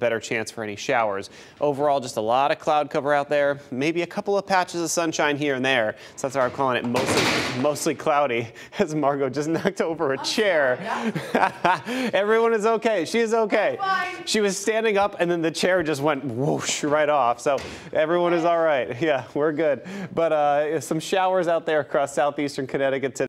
better chance for any showers. Overall, just a lot of cloud cover out there, maybe a couple of patches of sunshine here and there. So that's why I'm calling it mostly, mostly cloudy as Margaux just knocked over a chair. Everyone is okay. She is okay. She was standing up and then the chair just went whoosh right off. So everyone is all right. Yeah, we're good. But uh, some showers out there across southeastern Connecticut today.